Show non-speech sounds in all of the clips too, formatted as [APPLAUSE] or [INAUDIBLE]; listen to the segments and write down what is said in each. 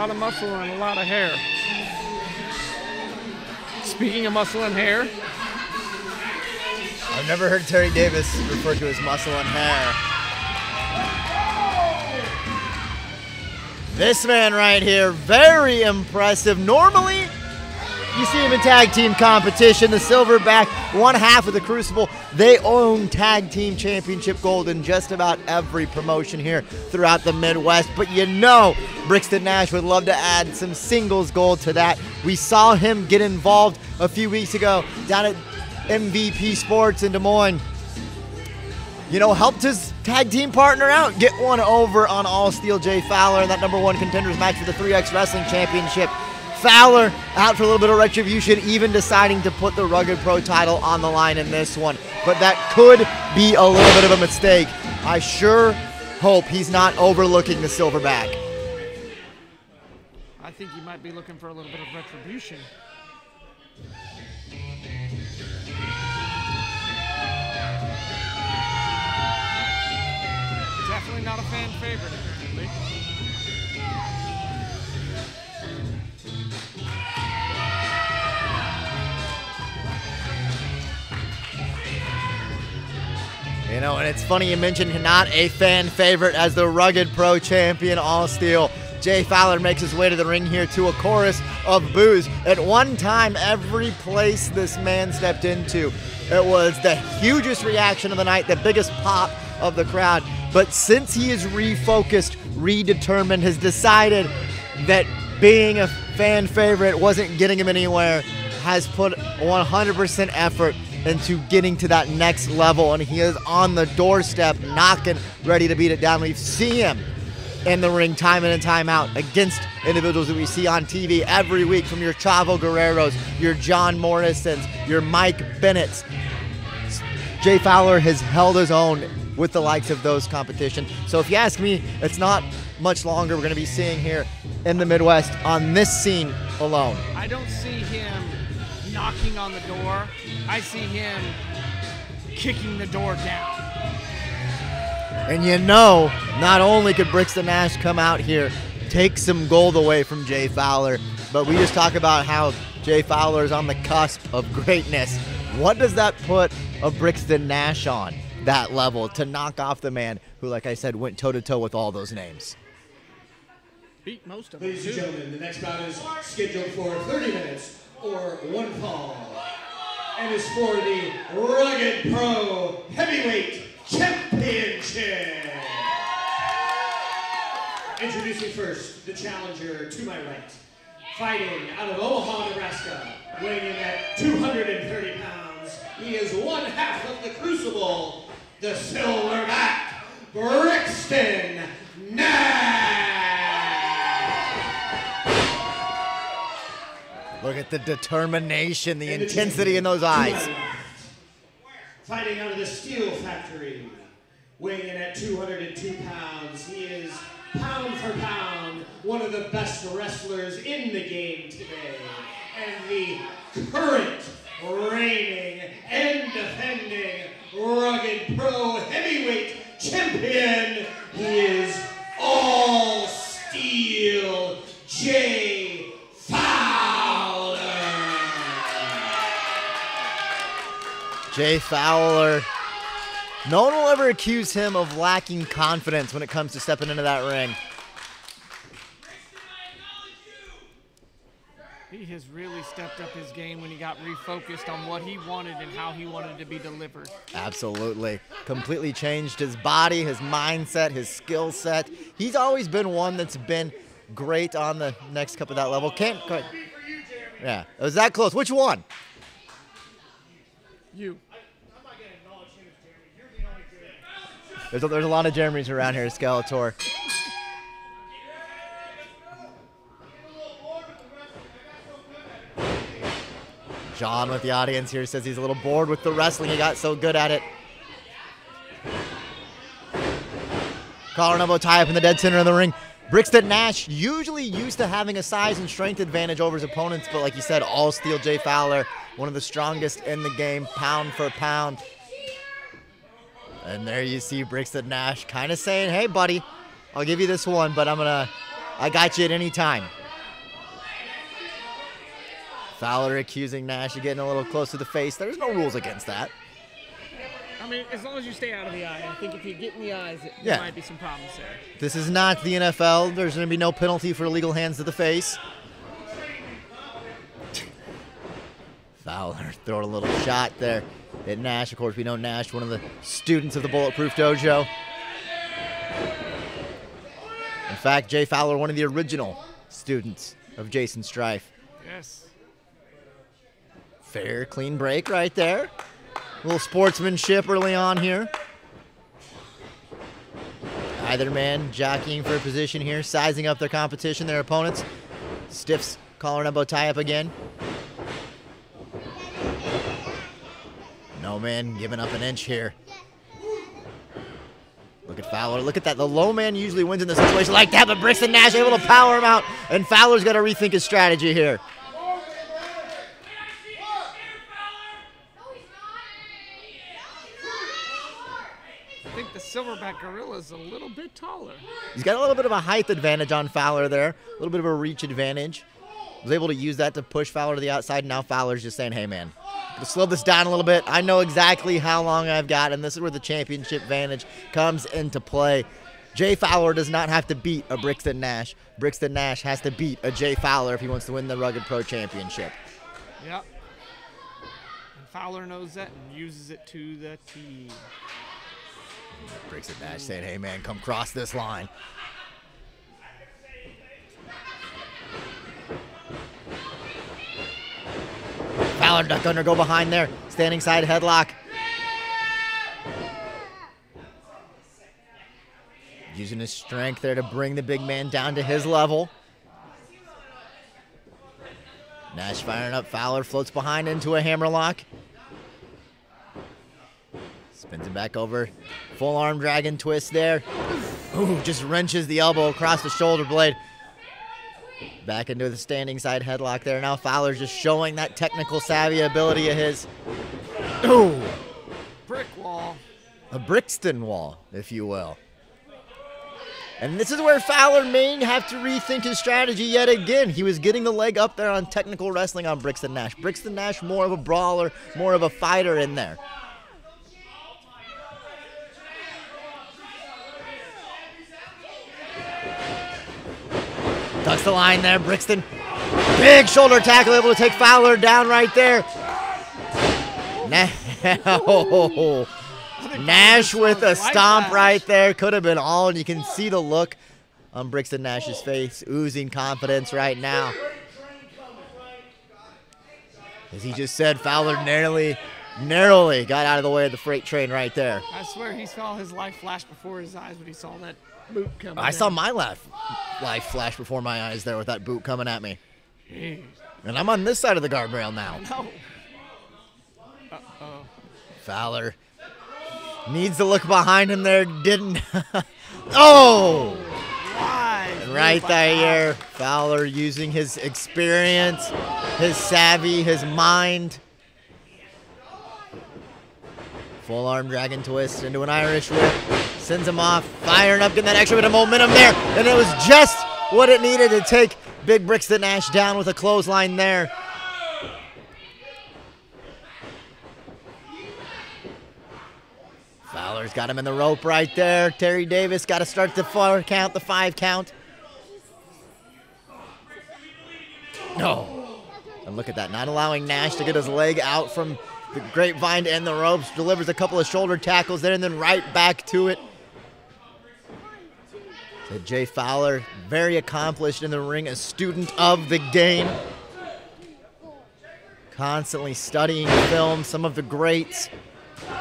Lot of muscle and a lot of hair. Speaking of muscle and hair, I've never heard Terry Davis refer to as muscle and hair. This man right here, very impressive. Normally, you see him in tag team competition. The Silverback, one half of the Crucible, they own tag team championship gold in just about every promotion here throughout the Midwest. But you know, Brixton Nash would love to add some singles gold to that. We saw him get involved a few weeks ago down at MVP Sports in Des Moines. You know, helped his tag team partner out get one over on All Steel J Fowler in that number one contenders match for the 3X Wrestling Championship. Fowler out for a little bit of retribution, even deciding to put the Rugged Pro title on the line in this one. But that could be a little bit of a mistake. I sure hope he's not overlooking the Silverback. I think he might be looking for a little bit of retribution. Definitely not a fan favorite, You know, and it's funny you mentioned not a fan favorite as the rugged pro champion all steel. J Fowler makes his way to the ring here to a chorus of boos. At one time, every place this man stepped into, it was the hugest reaction of the night, the biggest pop of the crowd. But since he is refocused, redetermined, has decided that being a fan favorite wasn't getting him anywhere, has put 100% effort into getting to that next level, and he is on the doorstep, knocking, ready to beat it down. We see him in the ring time in and time out against individuals that we see on TV every week from your Chavo Guerreros, your John Morrisons, your Mike Bennett's. J Fowler has held his own with the likes of those competition. So if you ask me, it's not much longer we're going to be seeing here in the Midwest on this scene alone. I don't see him knocking on the door. I see him kicking the door down. And you know, not only could Brixton Nash come out here, take some gold away from J Fowler, but we just talk about how J Fowler is on the cusp of greatness. What does that put a Brixton Nash on that level to knock off the man who, like I said, went toe to toe with all those names? Beat most of them. Ladies and gentlemen, the next bout is scheduled for 30 minutes or one fall. And is for the Rugged Pro Heavyweight Championship. Introducing first the challenger to my right. Fighting out of Omaha, Nebraska, weighing in at 230 pounds. He is one half of the Crucible, the Silverback, Brixton Nash. Look at the determination, the And the intensity in those eyes. to my left, Fighting out of the Steel Factory, weighing in at 202 pounds. He is pound for pound one of the best wrestlers in the game today. And the current reigning and defending rugged pro heavyweight champion. He is J Fowler. No one will ever accuse him of lacking confidence when it comes to stepping into that ring. He has really stepped up his game when he got refocused on what he wanted and how he wanted to be delivered. Absolutely. Completely changed his body, his mindset, his skill set. He's always been one that's been great on the next cup of that level. Can't. Yeah, it was that close. Which one? You. There's a, there's a lot of Jeremys around here, Skeletor. John with the audience here says he's a little bored with the wrestling. He got so good at it. Collar and elbow tie up in the dead center of the ring. Brixton Nash usually used to having a size and strength advantage over his opponents, but like you said, all steel J Fowler, one of the strongest in the game, pound for pound. And there you see Brixton Nash kind of saying, "Hey, buddy, I'll give you this one, but I'm gonna, I got you at any time. Fowler accusing Nash of getting a little close to the face. There's no rules against that. I mean, as long as you stay out of the eye. I think if you get in the eyes, it, Yeah. there might be some problems there. This is not the NFL. There's going to be no penalty for illegal hands to the face. Fowler [LAUGHS] throwing a little shot there at Nash. Of course, we know Nash, one of the students of the Bulletproof Dojo. In fact, J Fowler, one of the original students of Jason Strife. Yes. Fair, clean break right there. A little sportsmanship early on here. Either man jockeying for a position here, sizing up their competition, their opponents. Stiffs calling elbow tie up again. Man giving up an inch here. Look at Fowler. Look at that. The low man usually wins in the situation like that, but Brixton Nash able to power him out, and Fowler's got to rethink his strategy here. I think the silverback gorilla is a little bit taller. He's got a little bit of a height advantage on Fowler there, a little bit of a reach advantage. Was able to use that to push Fowler to the outside. And now Fowler's just saying, "Hey, man, to slow this down a little bit. I know exactly how long I've got, and this is where the championship advantage comes into play." J Fowler does not have to beat a Brixton Nash. Brixton Nash has to beat a J Fowler if he wants to win the Rugged Pro Championship. Yep. And Fowler knows that and uses it to the T. Brixton Nash saying, "Hey, man, come cross this line." Duck under, go behind there. Standing side headlock. Using his strength there to bring the big man down to his level. Nash firing up. Fowler floats behind into a hammerlock. Spins it back over. Full arm dragon twist there. Ooh, just wrenches the elbow across the shoulder blade. Back into the standing side headlock there. Now Fowler's just showing that technical savvy ability of his. Ooh, Brick wall. a Brixton wall, if you will. And this is where Fowler may have to rethink his strategy yet again. He was getting the leg up there on technical wrestling on Brixton Nash. Brixton Nash, more of a brawler, more of a fighter in there. Tucks the line there, Brixton. Big shoulder tackle, able to take Fowler down right there. Now, [LAUGHS] Nash with a stomp right there. Could have been all, and you can see the look on Brixton Nash's face, oozing confidence right now. As he just said, Fowler narrowly, narrowly got out of the way of the freight train right there. I swear he saw his life flash before his eyes when he saw that boot coming. I saw my life, life flash before my eyes there with that boot coming at me. Jeez. And I'm on this side of the guardrail now. No. Uh-oh. Fowler needs to look behind him there. Didn't. [LAUGHS] oh! Right there, Fowler using his experience, his savvy, his mind. Full arm dragon twist into an Irish whip. Sends him off, firing up, getting that extra bit of momentum there. And it was just what it needed to take Big Brixton Nash down with a clothesline there. Fowler's got him in the rope right there. Terry Davis got to start the four count, the five count. No. And look at that, not allowing Nash to get his leg out from the grapevine and the ropes. Delivers a couple of shoulder tackles there and then right back to it. So J Fowler, very accomplished in the ring, a student of the game. Constantly studying film, some of the greats.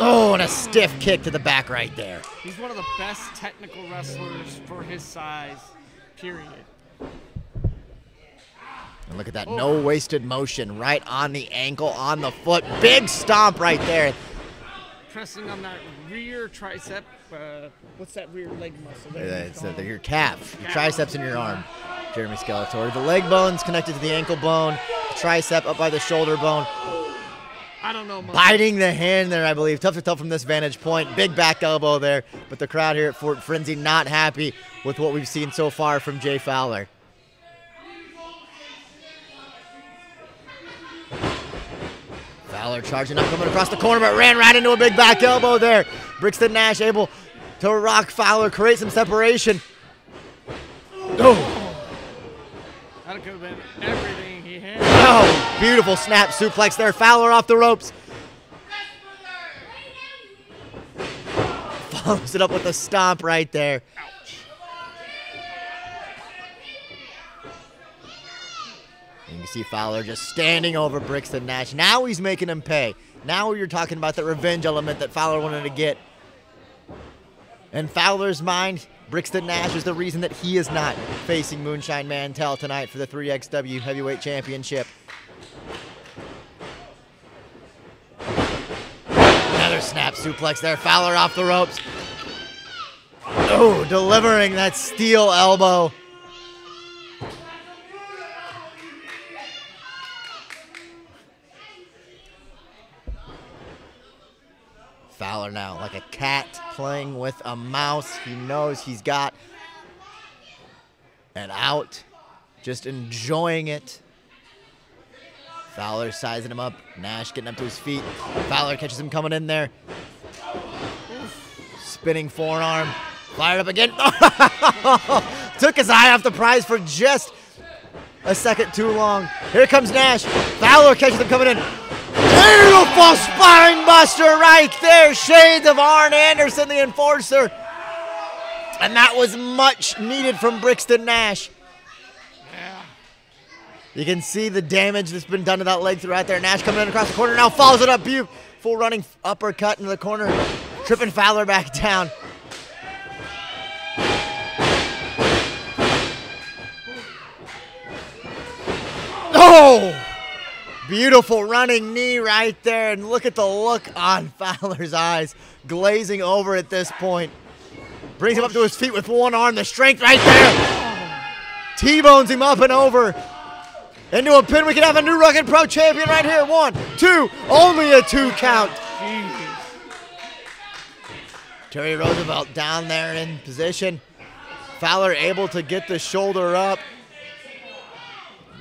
Oh, and a stiff kick to the back right there. He's one of the best technical wrestlers for his size. Period. And look at that, no wasted motion right on the ankle, on the foot. Big stomp right there. Pressing on that rear tricep. Uh, what's that rear leg muscle? There It's uh, your calf, your triceps in your arm. Jeremy Skeletor. The leg bone's connected to the ankle bone, the tricep up by the shoulder bone. I don't know. Much. biting the hand there, I believe. Tough to tell from this vantage point. Big back elbow there, but the crowd here at Fort Frenzy not happy with what we've seen so far from J Fowler. Fowler charging up, coming across the corner, but ran right into a big back elbow there. Brixton Nash able to rock Fowler, create some separation. Oh, oh. That could have been everything he had. oh, beautiful snap suplex there. Fowler off the ropes. Follows it up with a stomp right there. See Fowler just standing over Brixton Nash. Now he's making him pay. Now you're talking about the revenge element that Fowler wanted to get. In Fowler's mind, Brixton Nash is the reason that he is not facing Moonshine Mantell tonight for the 3XW Heavyweight Championship. Another snap suplex there. Fowler off the ropes. Oh, delivering that steel elbow. Now, like a cat playing with a mouse. He knows he's got an out, just enjoying it. Fowler sizing him up. Nash getting up to his feet. Fowler catches him coming in there. Spinning forearm. Fired up again. [LAUGHS] Took his eye off the prize for just a second too long. Here comes Nash. Fowler catches him coming in. Beautiful spine buster right there. Shades of Arn Anderson, the enforcer. And that was much needed from Brixton Nash. Yeah. You can see the damage that's been done to that leg throughout there. Nash coming in across the corner now, follows it up. Beautiful running uppercut into the corner, tripping Fowler back down. Oh! Beautiful running knee right there. And look at the look on [LAUGHS] Fowler's eyes, glazing over at this point. Brings him up to his feet with one arm. The strength right there. T-bones him up and over. Into a pin. We can have a new Rugged Pro champion right here. One, two, only a two count. Jeez. Terry Roosevelt down there in position. Fowler able to get the shoulder up.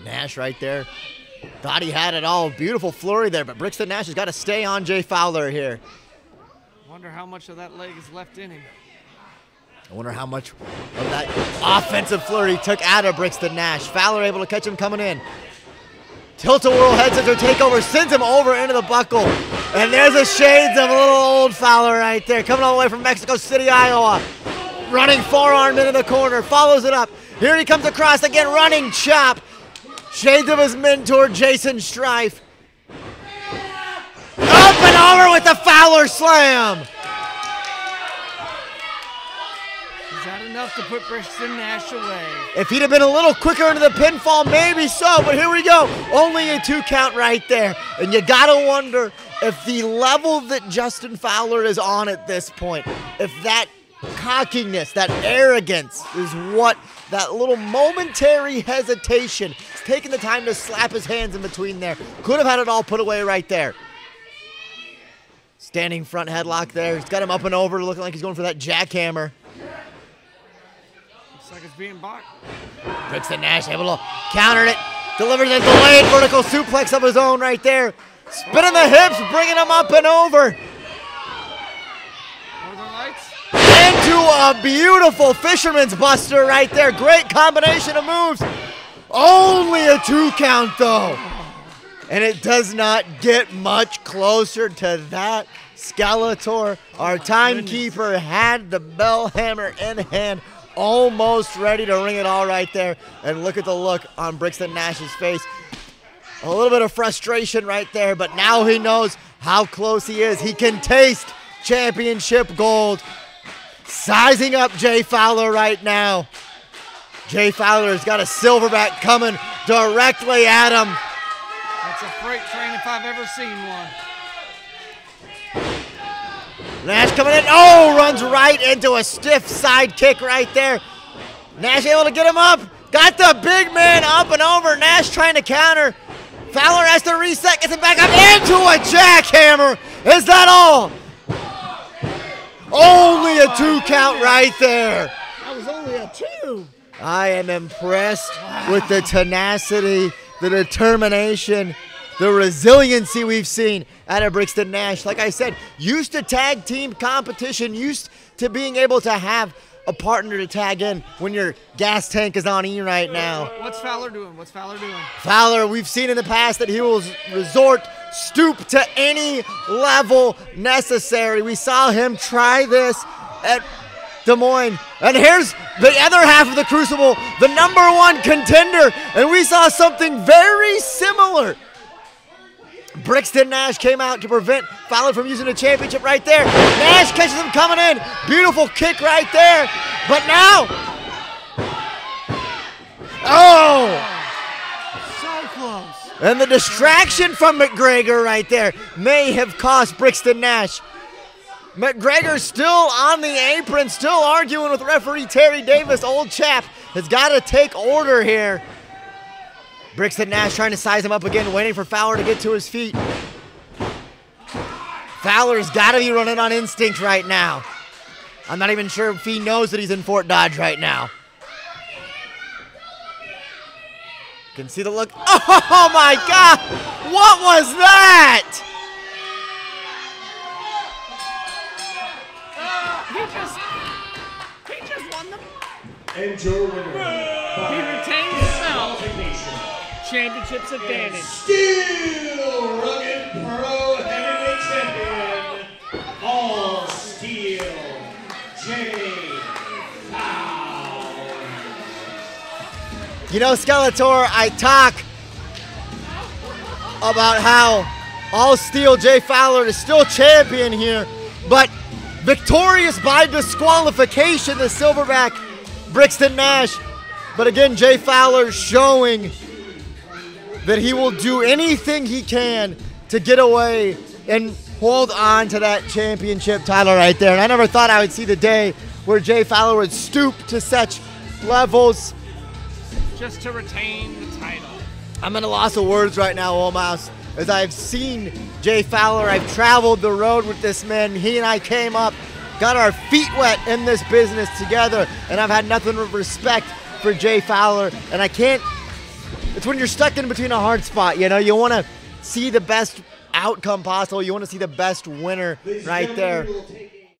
Nash right there. Thought he had it all. Beautiful flurry there, but Brixton Nash has got to stay on J Fowler here. Wonder how much of that leg is left in him. I wonder how much of that offensive flurry took out of Brixton Nash. Fowler able to catch him coming in. Tilt-a-whirl head scissor takeover sends him over into the buckle. And there's the shades of a little old Fowler right there, coming all the way from Mexico City, Iowa. Running forearm into the corner, follows it up. Here he comes across again, running chop. Shades of his mentor, Jason Strife. Up and over with the Fowler slam. Is that enough to put Brixton Nash away? If he'd have been a little quicker into the pinfall, maybe so, but here we go. Only a two count right there. And you gotta wonder if the level that Justin Fowler is on at this point, if that cockiness, that arrogance is what that little momentary hesitation, taking the time to slap his hands in between there, could have had it all put away right there. Standing front headlock there. He's got him up and over, looking like he's going for that jackhammer. Looks like it's being blocked. Brixton Nash able to counter it, delivers a delayed vertical suplex of his own right there. Spinning the hips, bringing him up and over. Into a beautiful fisherman's buster right there. Great combination of moves. Only a two count though. And it does not get much closer to that. Skeletor, our oh, timekeeper, had the bell hammer in hand, almost ready to ring it all right there. And look at the look on Brixton Nash's face. A little bit of frustration right there, but now he knows how close he is. He can taste championship gold. Sizing up J Fowler right now. J Fowler's got a silverback coming directly at him. That's a freight train if I've ever seen one. Nash coming in. Oh, runs right into a stiff side kick right there. Nash able to get him up. Got the big man up and over. Nash trying to counter. Fowler has to reset, gets it back up into a jackhammer. Is that all? Only a two count right there. That was only a two. I am impressed with the tenacity, the determination, the resiliency we've seen out of Brixton Nash. Like I said, used to tag team competition, used to being able to have a partner to tag in when your gas tank is on E right now. What's Fowler doing? What's Fowler doing? Fowler, we've seen in the past that he will resort, stoop to any level necessary. We saw him try this at Des Moines. And here's the other half of the Crucible, the number one contender. And we saw something very similar. Brixton Nash came out to prevent Fowler from using the championship right there. Nash catches him coming in. Beautiful kick right there. But now. Oh! So close. And the distraction from McGregor right there may have cost Brixton Nash. McGregor still on the apron, still arguing with referee Terry Davis. Old chap has got to take order here. Brixton Nash trying to size him up again, waiting for Fowler to get to his feet. Fowler's got to be running on instinct right now. I'm not even sure if he knows that he's in Fort Dodge right now. Can see the look. [LAUGHS] Oh my God! What was that? And your winner He by retains himself. disqualification. championship's advantage. Steel Rugged Pro Heavyweight Champion, All Steel, J Fowler. You know, Skeletor, I talk about how all steel J Fowler is still champion here, but victorious by disqualification, the silverback Brixton Nash. But again, J Fowler showing that he will do anything he can to get away and hold on to that championship title right there. And I never thought I would see the day where J Fowler would stoop to such levels. Just to retain the title. I'm at a loss of words right now, Olmouse, as I've seen J Fowler. I've traveled the road with this man. He and I came up, got our feet wet in this business together, and I've had nothing but respect for J Fowler. And I can't, it's when you're stuck in between a hard spot, you know, you want to see the best outcome possible, you want to see the best winner right there. we will take